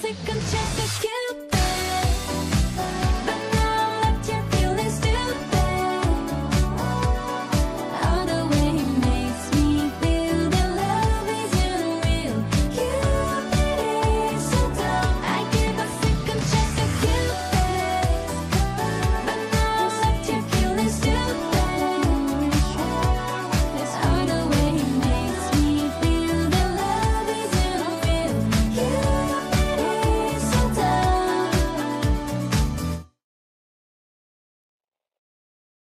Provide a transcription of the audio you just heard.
second check again.